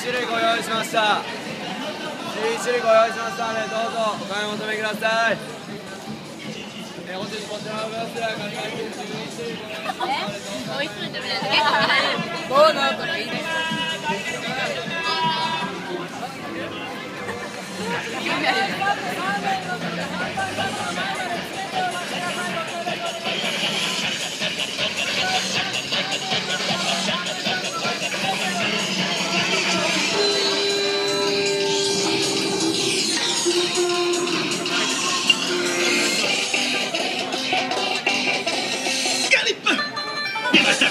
種類ご用意しました。11種類ご用意しましたのでどうぞお買い求めください、本日こちらのブスてる11種類ご用意しましたない。と結構どうないいです Give us the